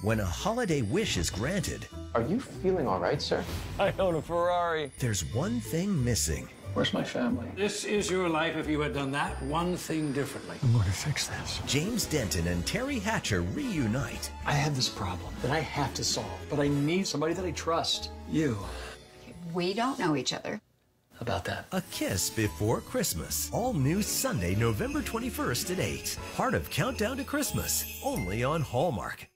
When a holiday wish is granted, Are you feeling all right, sir? I own a Ferrari. there's one thing missing. Where's my family? This is your life if you had done that one thing differently. I'm going to fix this. James Denton and Teri Hatcher reunite. I have this problem that I have to solve, but I need somebody that I trust. You. We don't know each other. About that. A Kiss Before Christmas. All new Sunday, November 21st at 8. Part of Countdown to Christmas. Only on Hallmark.